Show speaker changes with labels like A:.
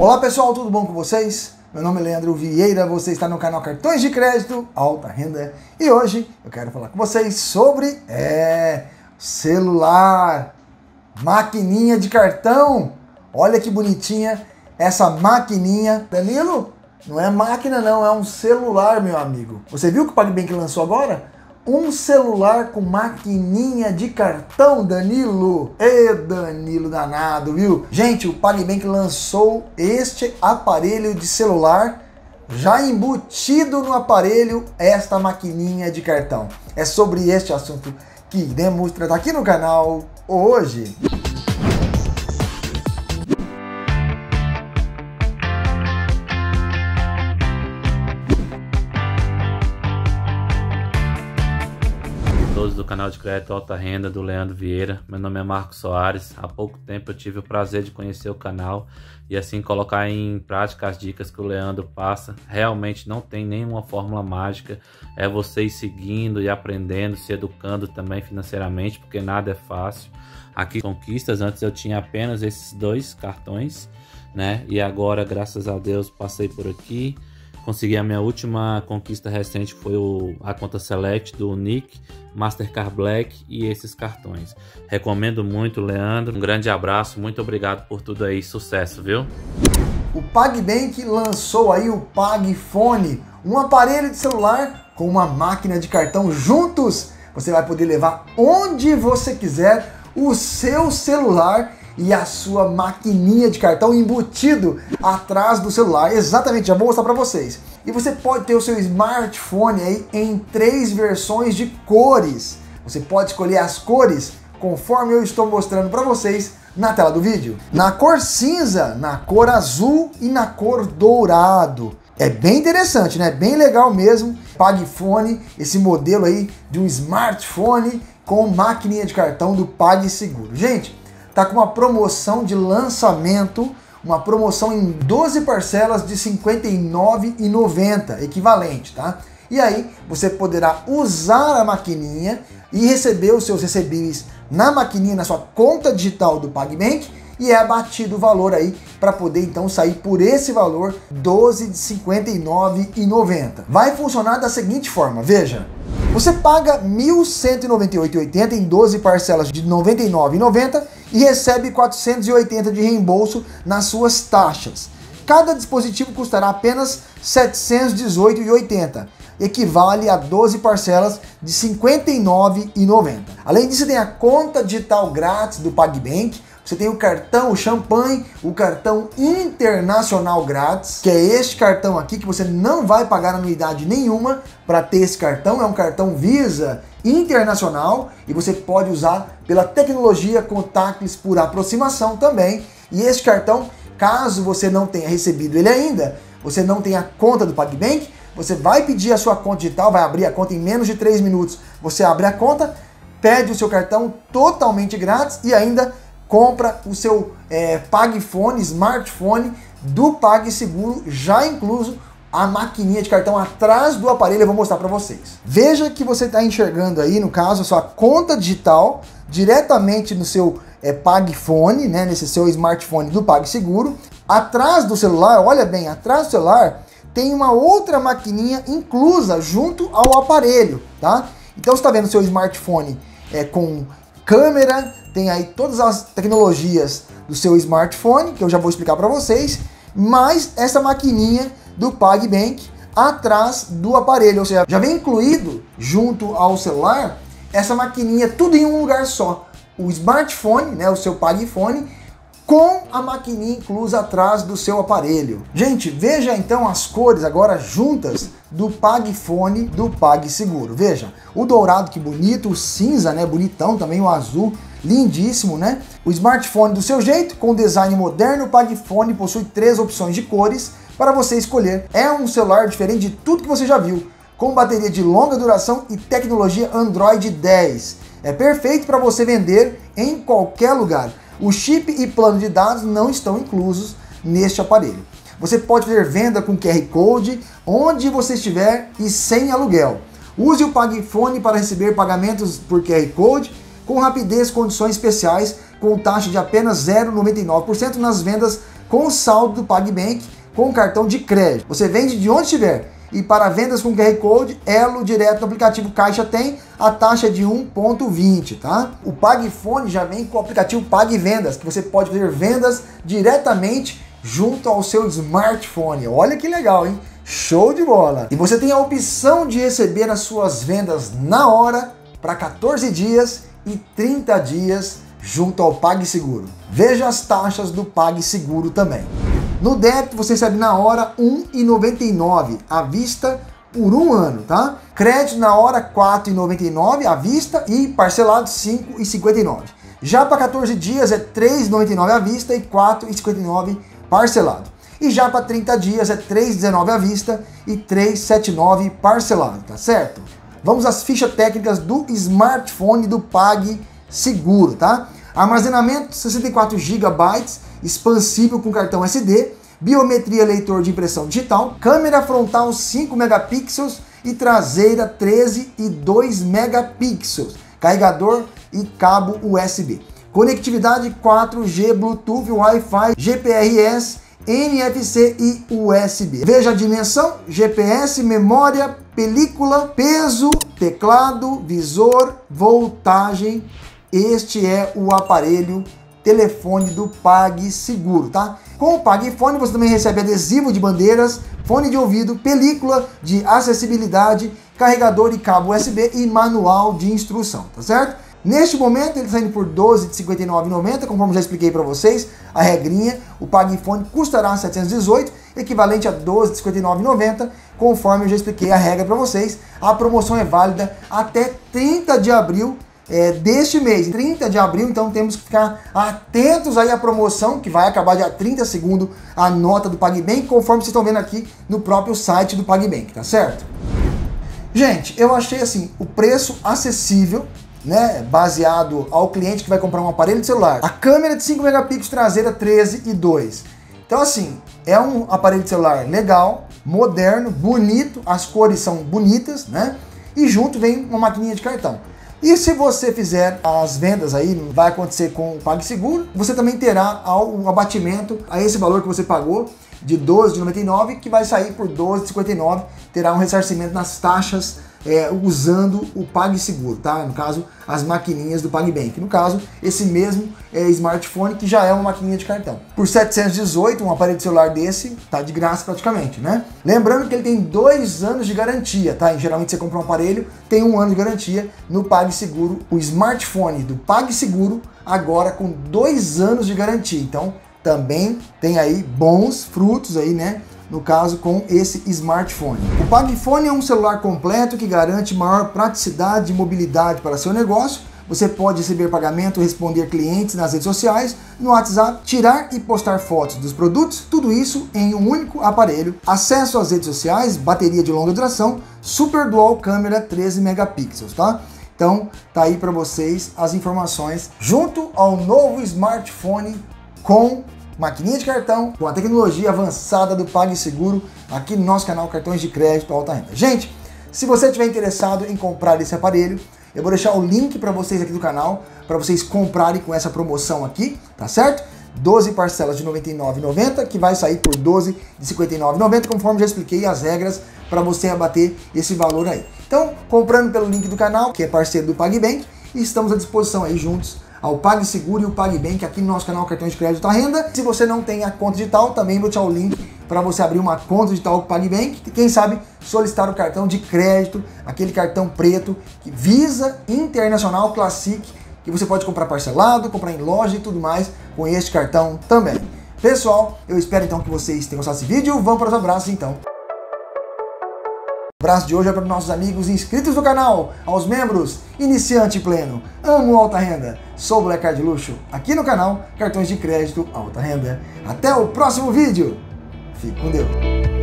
A: Olá pessoal, tudo bom com vocês? Meu nome é Leandro Vieira, você está no canal Cartões de Crédito Alta Renda e hoje eu quero falar com vocês sobre é, celular, maquininha de cartão. Olha que bonitinha essa maquininha. Danilo, não é máquina não, é um celular, meu amigo. Você viu que o PagBank lançou agora? Um celular com maquininha de cartão, Danilo. Ê, Danilo danado, viu? Gente, o PagBank lançou este aparelho de celular já embutido no aparelho esta maquininha de cartão. É sobre este assunto que iremos tratar aqui no canal hoje.
B: Do canal de crédito Alta Renda do Leandro Vieira. Meu nome é Marcos Soares. Há pouco tempo eu tive o prazer de conhecer o canal e assim colocar em prática as dicas que o Leandro passa. Realmente não tem nenhuma fórmula mágica. É você ir seguindo e aprendendo, se educando também financeiramente, porque nada é fácil. Aqui conquistas, antes eu tinha apenas esses dois cartões, né? E agora, graças a Deus, passei por aqui Consegui a minha última conquista recente foi o, a conta Select do Nick, Mastercard Black e esses cartões. Recomendo muito, Leandro. Um grande abraço, muito obrigado por tudo aí, sucesso, viu?
A: O PagBank lançou aí o PagFone, um aparelho de celular com uma máquina de cartão juntos. Você vai poder levar onde você quiser o seu celular e a sua maquininha de cartão embutido atrás do celular. Exatamente, já vou mostrar para vocês. E você pode ter o seu smartphone aí em três versões de cores. Você pode escolher as cores conforme eu estou mostrando para vocês na tela do vídeo. Na cor cinza, na cor azul e na cor dourado. É bem interessante, né? Bem legal mesmo. PagFone, esse modelo aí de um smartphone com maquininha de cartão do PagSeguro. Gente, tá com uma promoção de lançamento, uma promoção em 12 parcelas de R$ 59,90, equivalente, tá? E aí você poderá usar a maquininha e receber os seus recebíveis na maquininha, na sua conta digital do PagBank e é abatido o valor aí para poder então sair por esse valor 12 de 59,90. Vai funcionar da seguinte forma, veja. Você paga R$ 1.198,80 em 12 parcelas de R$ 99,90 e recebe R$ 480 de reembolso nas suas taxas. Cada dispositivo custará apenas R$ 718,80, equivale a 12 parcelas de R$ 59,90. Além disso, tem a conta digital grátis do PagBank, você tem o cartão, o champanhe, o cartão internacional grátis, que é este cartão aqui que você não vai pagar anuidade nenhuma para ter esse cartão. É um cartão Visa internacional e você pode usar pela tecnologia contactless por aproximação também. E este cartão, caso você não tenha recebido ele ainda, você não tenha conta do PagBank, você vai pedir a sua conta digital, vai abrir a conta em menos de 3 minutos. Você abre a conta, pede o seu cartão totalmente grátis e ainda compra o seu é, PagFone, smartphone do PagSeguro, já incluso a maquininha de cartão atrás do aparelho, eu vou mostrar para vocês. Veja que você está enxergando aí, no caso, a sua conta digital diretamente no seu é, PagFone, né, nesse seu smartphone do PagSeguro. Atrás do celular, olha bem, atrás do celular tem uma outra maquininha inclusa junto ao aparelho, tá? Então você está vendo seu smartphone é, com câmera, tem aí todas as tecnologias do seu smartphone, que eu já vou explicar para vocês, mais essa maquininha do PagBank atrás do aparelho, ou seja, já vem incluído junto ao celular essa maquininha tudo em um lugar só. O smartphone, né, o seu PagPhone, com a maquininha inclusa atrás do seu aparelho. Gente, veja então as cores agora juntas do PagFone do PagSeguro. Veja, o dourado que bonito, o cinza, né, bonitão também, o azul, lindíssimo, né? O smartphone do seu jeito, com design moderno, o PagFone possui três opções de cores para você escolher. É um celular diferente de tudo que você já viu, com bateria de longa duração e tecnologia Android 10. É perfeito para você vender em qualquer lugar. O chip e plano de dados não estão inclusos neste aparelho. Você pode fazer venda com QR Code onde você estiver e sem aluguel. Use o PagFone para receber pagamentos por QR Code com rapidez, condições especiais, com taxa de apenas 0,99% nas vendas com saldo do PagBank com cartão de crédito. Você vende de onde estiver. E para vendas com QR Code, Elo direto no aplicativo Caixa tem a taxa de 1,20, tá? O PagFone já vem com o aplicativo PagVendas, que você pode fazer vendas diretamente junto ao seu smartphone. Olha que legal, hein? Show de bola! E você tem a opção de receber as suas vendas na hora para 14 dias e 30 dias junto ao PagSeguro. Veja as taxas do PagSeguro também. No débito você recebe na hora R$ 1,99 à vista por um ano, tá? Crédito na hora R$ 4,99 à vista e parcelado R$ 5,59. Já para 14 dias é R$ 3,99 à vista e R$ 4,59 parcelado. E já para 30 dias é R$ 3,19 à vista e R$ 3,79 parcelado, tá certo? Vamos às fichas técnicas do smartphone do Pag Seguro, tá? Armazenamento 64 GB, expansível com cartão SD, biometria leitor de impressão digital, câmera frontal 5 megapixels e traseira 13 e 2 megapixels, carregador e cabo USB. Conectividade 4G, Bluetooth, Wi-Fi, GPRS, NFC e USB. Veja a dimensão, GPS, memória, película, peso, teclado, visor, voltagem. Este é o aparelho telefone do PagSeguro, tá? Com o PagFone você também recebe adesivo de bandeiras, fone de ouvido, película de acessibilidade, carregador e cabo USB e manual de instrução, tá certo? Neste momento ele está indo por 12 de 59,90, conforme já expliquei para vocês, a regrinha, o PagFone custará 718, equivalente a 12 de 59,90, conforme eu já expliquei a regra para vocês. A promoção é válida até 30 de abril é, deste mês, 30 de abril, então temos que ficar atentos aí à promoção, que vai acabar dia 30 segundo a nota do PagBank, conforme vocês estão vendo aqui no próprio site do PagBank, tá certo? Gente, eu achei assim, o preço acessível, né, baseado ao cliente que vai comprar um aparelho de celular. A câmera de 5 megapixels traseira 13 e 2. Então assim, é um aparelho de celular legal, moderno, bonito, as cores são bonitas, né? E junto vem uma maquininha de cartão. E se você fizer as vendas aí, vai acontecer com o PagSeguro, você também terá um abatimento a esse valor que você pagou de 12,99 que vai sair por 12,59, terá um ressarcimento nas taxas é, usando o PagSeguro, tá? No caso, as maquininhas do PagBank. No caso, esse mesmo é, smartphone que já é uma maquininha de cartão. Por 718, um aparelho de celular desse tá de graça praticamente, né? Lembrando que ele tem dois anos de garantia, tá? E, geralmente você compra um aparelho, tem um ano de garantia no PagSeguro. O smartphone do PagSeguro agora com dois anos de garantia. Então, também tem aí bons frutos aí, né? No caso com esse smartphone. O PagFone é um celular completo que garante maior praticidade e mobilidade para seu negócio. Você pode receber pagamento, responder clientes nas redes sociais, no WhatsApp, tirar e postar fotos dos produtos, tudo isso em um único aparelho. Acesso às redes sociais, bateria de longa duração, Super Dual câmera 13 megapixels, tá? Então, tá aí para vocês as informações junto ao novo smartphone com maquininha de cartão com a tecnologia avançada do PagSeguro aqui no nosso canal Cartões de Crédito Alta Renda. Gente, se você estiver interessado em comprar esse aparelho, eu vou deixar o link para vocês aqui do canal, para vocês comprarem com essa promoção aqui, tá certo? 12 parcelas de R$ 99,90, que vai sair por 12 de R$ 59,90, conforme já expliquei as regras para você abater esse valor aí. Então, comprando pelo link do canal, que é parceiro do PagBank, estamos à disposição aí juntos ao PagSeguro e o PagBank aqui no nosso canal Cartões de Crédito à Renda. Se você não tem a conta digital, também vou deixar o link para você abrir uma conta digital com o PagBank e quem sabe solicitar o cartão de crédito, aquele cartão preto que Visa Internacional Classic, que você pode comprar parcelado, comprar em loja e tudo mais com este cartão também. Pessoal, eu espero então que vocês tenham gostado desse vídeo. Vamos para os abraços então. O abraço de hoje é para os nossos amigos inscritos do canal, aos membros, iniciante pleno, amo alta renda, sou Black Card Luxo, aqui no canal Cartões de Crédito Alta Renda. Até o próximo vídeo, fique com Deus.